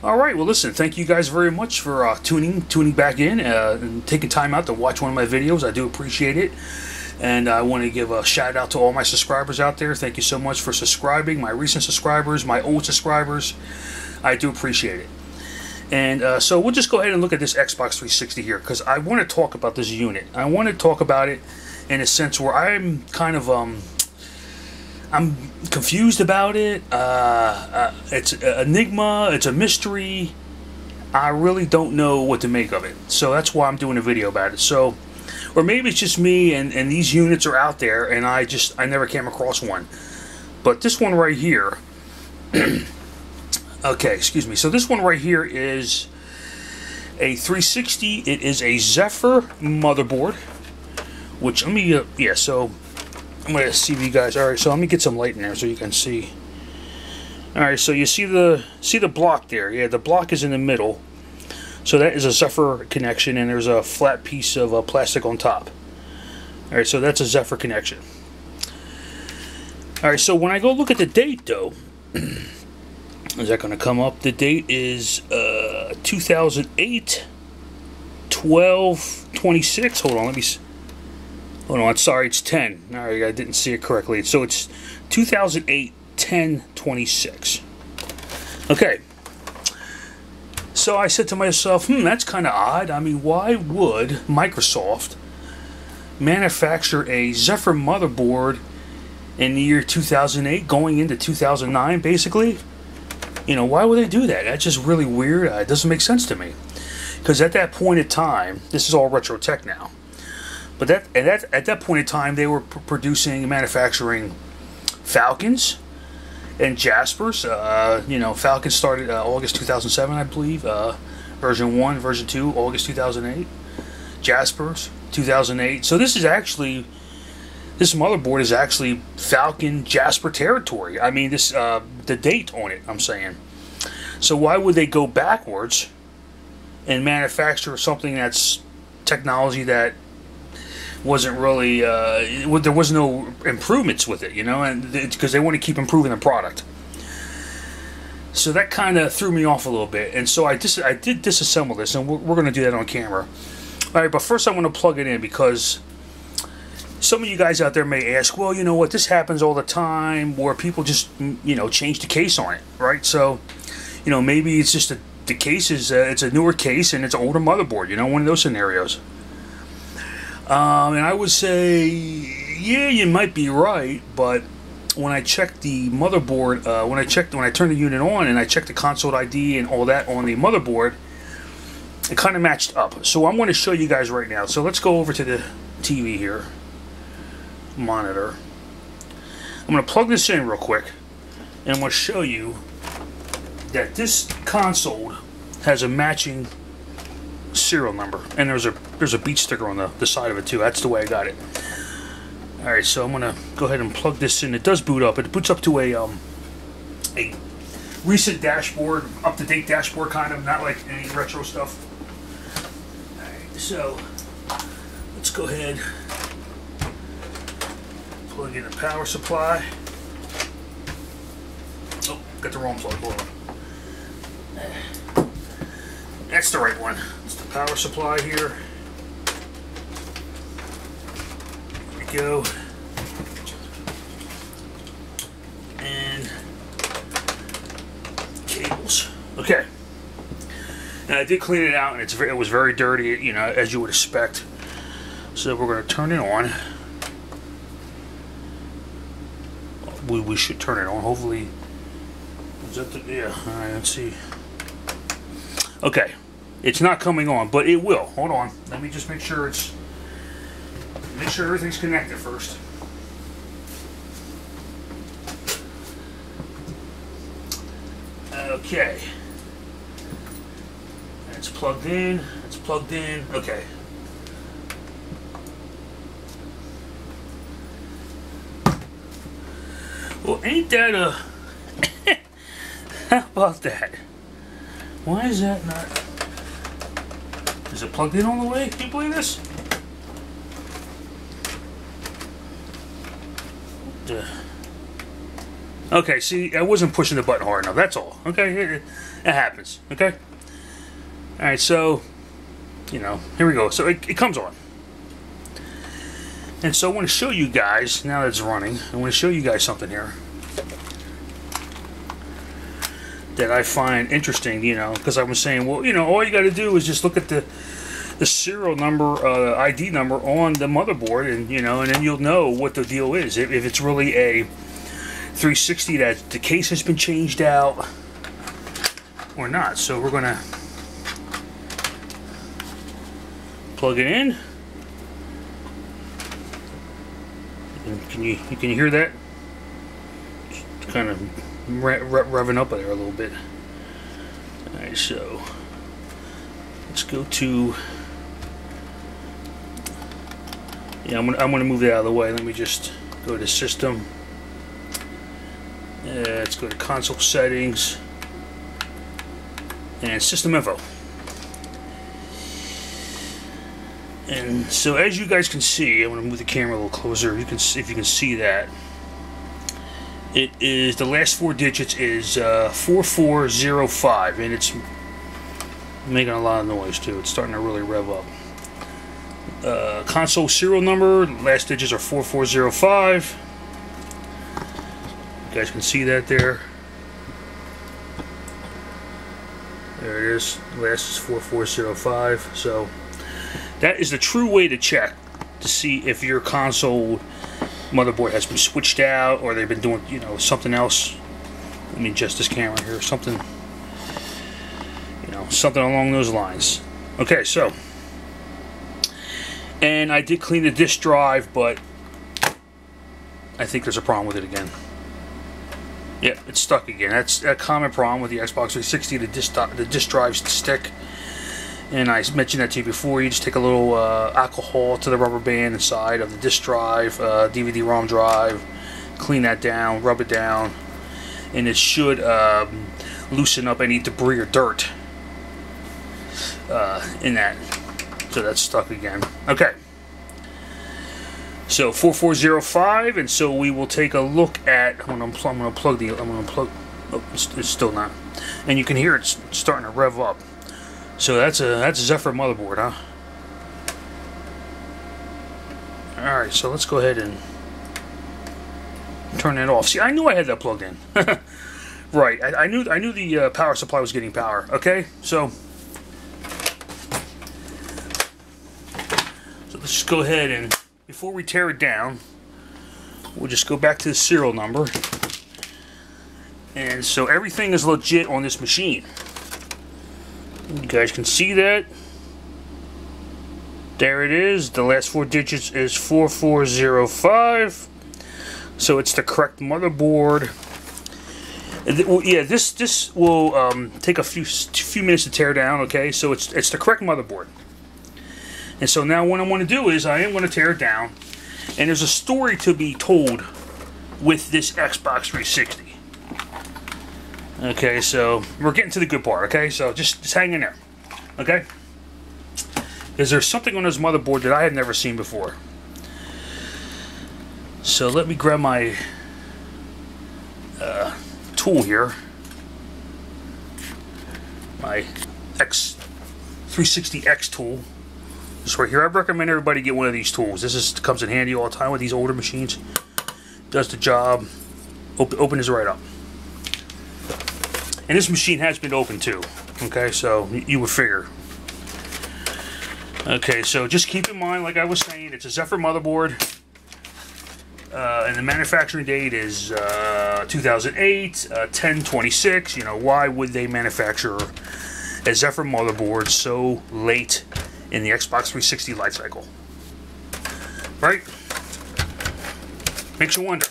All right. Well, listen. Thank you guys very much for uh, tuning tuning back in uh, and taking time out to watch one of my videos. I do appreciate it. And I want to give a shout out to all my subscribers out there. Thank you so much for subscribing. My recent subscribers, my old subscribers. I do appreciate it. And uh, so we'll just go ahead and look at this Xbox 360 here because I want to talk about this unit. I want to talk about it in a sense where I'm kind of um, I'm confused about it. Uh, uh, it's an enigma. It's a mystery. I really don't know what to make of it. So that's why I'm doing a video about it. So, or maybe it's just me and, and these units are out there and I just, I never came across one. But this one right here, okay, excuse me. So this one right here is a 360. It is a Zephyr motherboard, which let me, uh, yeah, so I'm going to see you guys. All right, so let me get some light in there so you can see. All right, so you see the see the block there. Yeah, the block is in the middle. So that is a Zephyr connection, and there's a flat piece of uh, plastic on top. All right, so that's a Zephyr connection. All right, so when I go look at the date, though, is that going to come up? The date is uh, 2008 12 26. Hold on, let me. Oh no, I'm sorry, it's 10. Alright, I didn't see it correctly. So it's 2008 10 26. Okay. So I said to myself, hmm, that's kind of odd. I mean, why would Microsoft manufacture a Zephyr motherboard in the year 2008, going into 2009, basically? You know, why would they do that? That's just really weird. Uh, it doesn't make sense to me. Because at that point in time, this is all retro tech now but that, and that at that point in time, they were pr producing and manufacturing Falcons and Jaspers. Uh, you know, Falcon started uh, August 2007, I believe. Uh, version 1, version 2, August 2008. Jaspers, 2008. So this is actually, this motherboard is actually Falcon Jasper territory. I mean, this uh, the date on it, I'm saying. So why would they go backwards and manufacture something that's technology that wasn't really uh, there was no improvements with it, you know, and because they want to keep improving the product. So that kind of threw me off a little bit, and so I dis- I did disassemble this, and we're, we're going to do that on camera. All right, but first I want to plug it in because some of you guys out there may ask, well, you know what, this happens all the time where people just you know change the case on it, right? So, you know, maybe it's just a, the case is uh, it's a newer case and it's an older motherboard, you know, one of those scenarios. Um, and I would say, yeah, you might be right, but when I checked the motherboard, uh, when I checked, when I turned the unit on and I checked the console ID and all that on the motherboard, it kind of matched up. So I'm going to show you guys right now. So let's go over to the TV here, monitor. I'm going to plug this in real quick, and I'm going to show you that this console has a matching serial number. And there's a there's a beat sticker on the, the side of it too. That's the way I got it. Alright, so I'm gonna go ahead and plug this in. It does boot up. It boots up to a um a recent dashboard, up to date dashboard kind of, not like any retro stuff. Alright, so let's go ahead plug in the power supply. Oh, got the wrong plug. Hold on. That's the right one. It's power supply here. There we go. And cables. Okay. And I did clean it out, and it's it was very dirty, you know, as you would expect. So we're going to turn it on. We, we should turn it on. Hopefully, is that the, yeah. All right, let's see. Okay, it's not coming on, but it will. Hold on. Let me just make sure it's make sure everything's connected first. Okay. It's plugged in. It's plugged in. Okay. Well, ain't that a... How about that? Why is that not... Is it plugged in all the way? Can you believe this? Okay, see, I wasn't pushing the button hard enough. That's all. Okay, it, it happens. Okay. All right, so you know, here we go. So it, it comes on. And so I want to show you guys, now that it's running, I want to show you guys something here that I find interesting, you know, because I was saying, well, you know, all you got to do is just look at the the serial number, uh, ID number on the motherboard, and you know, and then you'll know what the deal is. If, if it's really a 360 that the case has been changed out or not. So we're gonna plug it in. Can you can you hear that? It's kind of re re revving up there a little bit. All right, so let's go to. Yeah, I'm gonna I'm gonna move that out of the way. Let me just go to system. Uh, let's go to console settings and system info. And so as you guys can see, I'm to move the camera a little closer. You can see if you can see that. It is the last four digits is uh, 4405, and it's making a lot of noise too. It's starting to really rev up. Uh, console serial number, last digits are 4405. You guys can see that there. There it is. Last is 4405. So that is the true way to check to see if your console motherboard has been switched out or they've been doing, you know, something else. Let me adjust this camera here. Something, you know, something along those lines. Okay, so. And I did clean the disk drive, but I think there's a problem with it again. Yeah, it's stuck again. That's a common problem with the Xbox 360. The disk, the disk drives stick and I mentioned that to you before. You just take a little uh, alcohol to the rubber band inside of the disk drive, uh, DVD-ROM drive, clean that down, rub it down, and it should um, loosen up any debris or dirt uh, in that. So that's stuck again. Okay. So 4405, and so we will take a look at. I'm going to plug the. I'm to plug. Oh, it's, it's still not. And you can hear it's starting to rev up. So that's a that's a Zephyr motherboard, huh? Alright, so let's go ahead and turn that off. See, I knew I had that plugged in. right, I, I, knew I knew the uh, power supply was getting power. Okay, so let's just go ahead and before we tear it down, we'll just go back to the serial number. And so everything is legit on this machine. You guys can see that. There it is. The last four digits is 4405. So it's the correct motherboard. Yeah, this this will um, take a few few minutes to tear down. Okay, so it's it's the correct motherboard. And so now what I'm going to do is I am going to tear it down, and there's a story to be told with this Xbox 360. Okay, so we're getting to the good part, okay? So just, just hang in there, okay? Is there something on this motherboard that I had never seen before? So let me grab my uh, tool here. My X360X tool. Right here. I recommend everybody get one of these tools. This is comes in handy all the time with these older machines. Does the job. Open, open this right up. And this machine has been opened too. Okay, so you would figure. Okay, so just keep in mind, like I was saying, it's a Zephyr motherboard. Uh, and the manufacturing date is uh, 2008, uh, 1026. You know, why would they manufacture a Zephyr motherboard so late in the Xbox 360 life cycle? Right? Makes you wonder.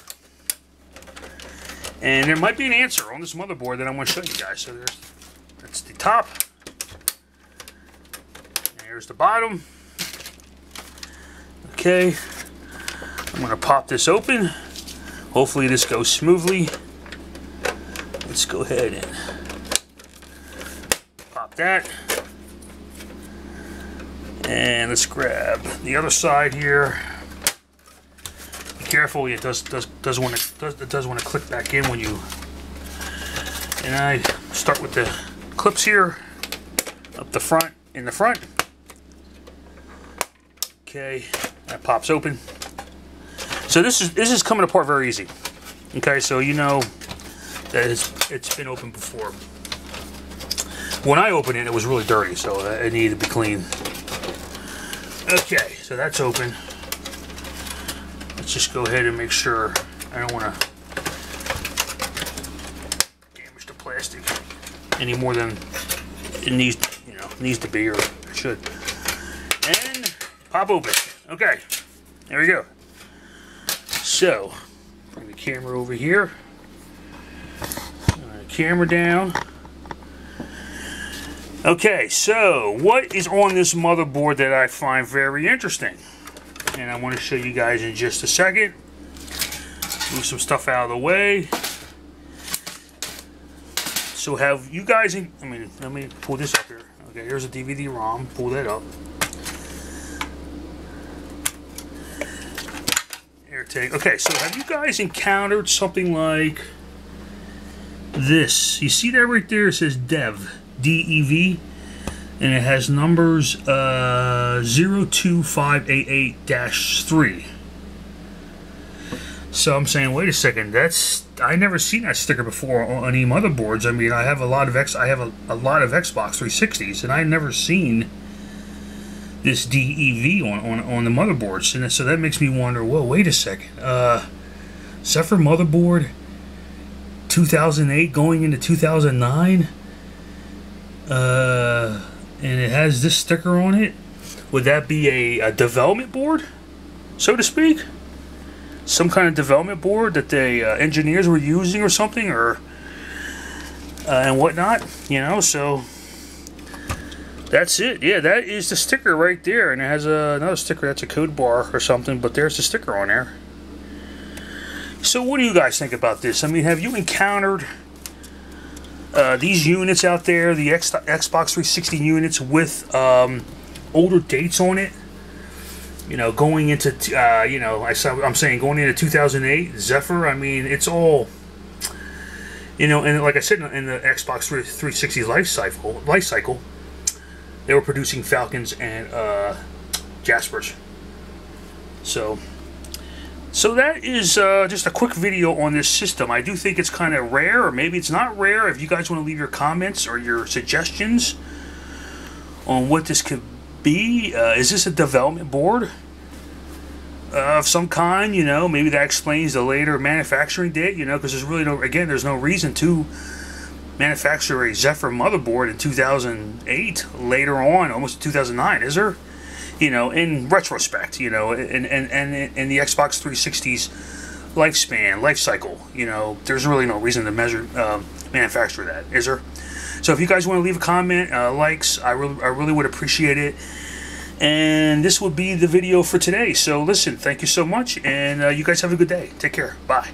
And there might be an answer on this motherboard that I want to show you guys. So there's that's the top. There's the bottom. Okay. I'm going to pop this open. Hopefully this goes smoothly. Let's go ahead and pop that. And let's grab the other side here. Be careful. It does does does want to does it does want to click back in when you. And I start with the clips here, up the front, in the front. Okay, that pops open. So this is this is coming apart very easy. Okay, so you know that it's it's been opened before. When I opened it, it was really dirty, so it needed to be clean. Okay, so that's open. Let's just go ahead and make sure I don't want to damage the plastic any more than it needs, you know, needs to be or should. And pop open. Okay, there we go. So, bring the camera over here. camera down. Okay, so what is on this motherboard that I find very interesting? And I want to show you guys in just a second. Move some stuff out of the way. So have you guys, in, I mean, let me pull this up here. Okay, here's a DVD-ROM. Pull that up. Air AirTag. Okay, so have you guys encountered something like this? You see that right there? It says Dev. DEV and it has numbers uh, 02588-3 so I'm saying wait a second that's I never seen that sticker before on any motherboards. I mean I have a lot of X I have a, a lot of Xbox 360s and I've never seen this DEV on, on, on the motherboards. And so that makes me wonder Well, wait a second uh, Zephyr motherboard 2008 going into 2009 uh, and it has this sticker on it. Would that be a, a development board, so to speak? Some kind of development board that the uh, engineers were using or something, or uh, and whatnot, you know. So that's it. Yeah, that is the sticker right there, and it has a, another sticker that's a code bar or something. But there's the sticker on there. So what do you guys think about this? I mean, have you encountered uh, these units out there, the X Xbox 360 units with um, older dates on it, you know, going into, uh, you know, I, saw I'm saying going into 2008, Zephyr, I mean, it's all, you know, and like I said, in the Xbox 360 life cycle, life cycle, they were producing Falcons and uh, Jaspers. So, so that is uh, just a quick video on this system. I do think it's kind of rare, or maybe it's not rare. If you guys want to leave your comments or your suggestions on what this could be, uh, is this a development board uh, of some kind? You know, maybe that explains the later manufacturing date. You know, because there's really no, again, there's no reason to manufacture a Zephyr motherboard in 2008 later on, almost 2009, is there? You know, in retrospect, you know, and and and in the Xbox 360's lifespan, life cycle, you know, there's really no reason to measure um, manufacture that, is there? So if you guys want to leave a comment, uh, likes, I really, I really would appreciate it. And this would be the video for today. So listen, thank you so much, and uh, you guys have a good day. Take care. Bye.